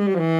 Mm-hmm.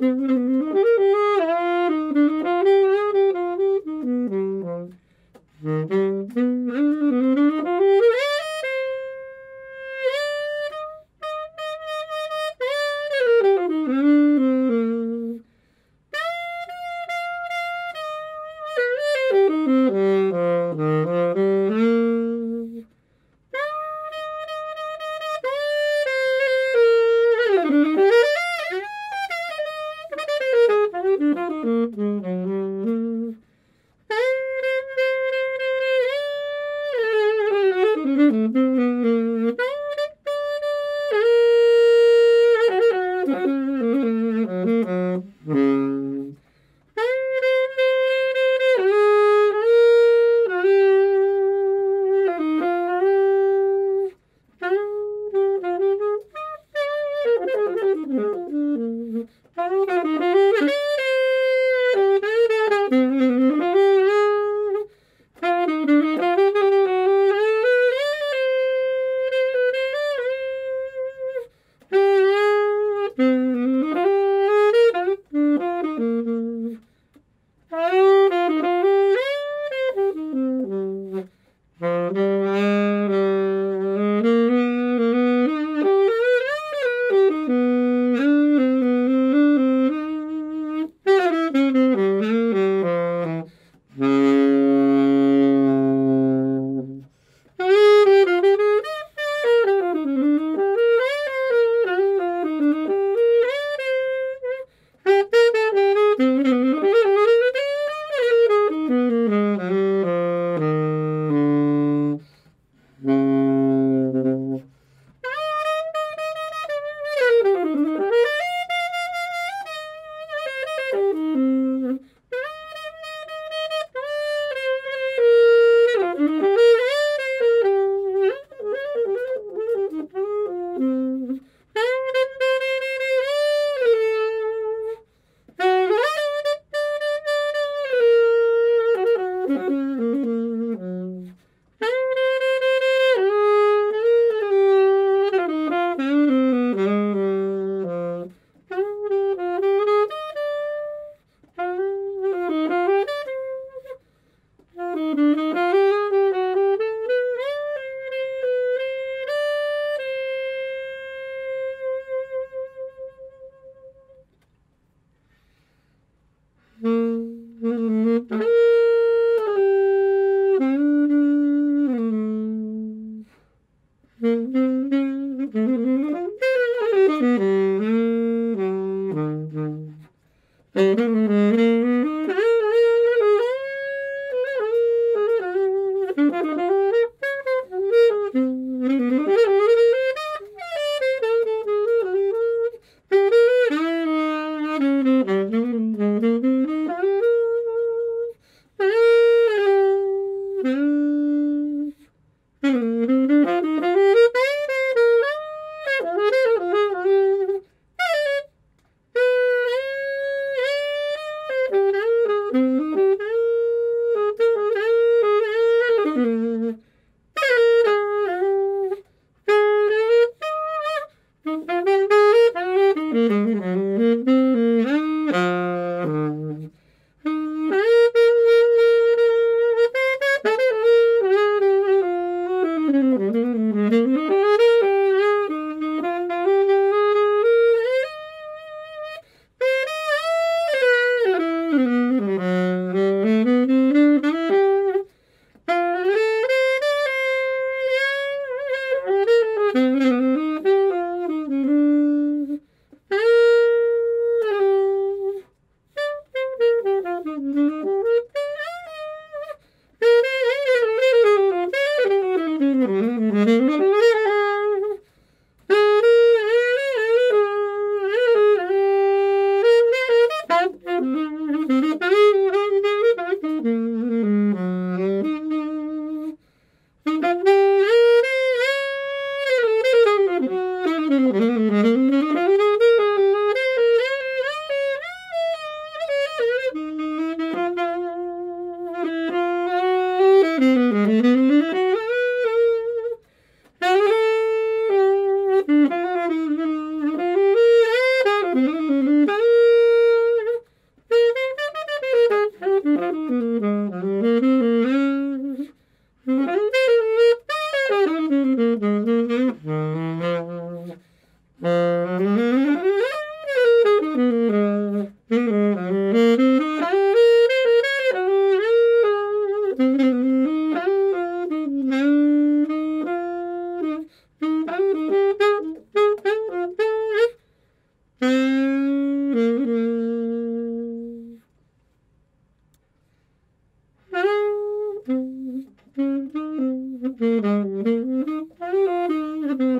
Mm-hmm.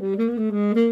Mm-hmm.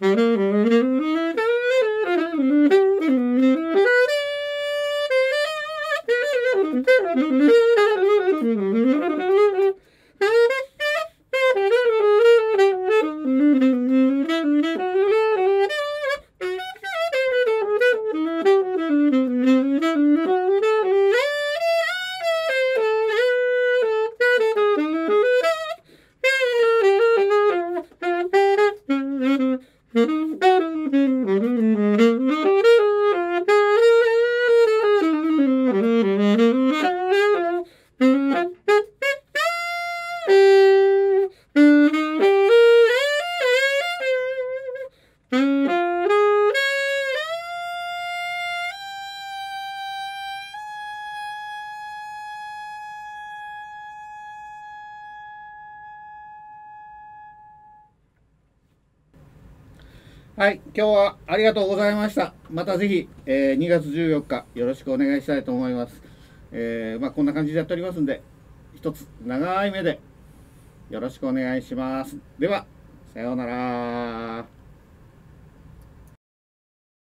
Mm-hmm. はい、今日はありがとうございました。またぜひ、えー2月14日よろしくお願いしたいと思います。えーまあこんな感じでやっておりますんで、一つ長い目でよろしくお願いします。では、さようなら。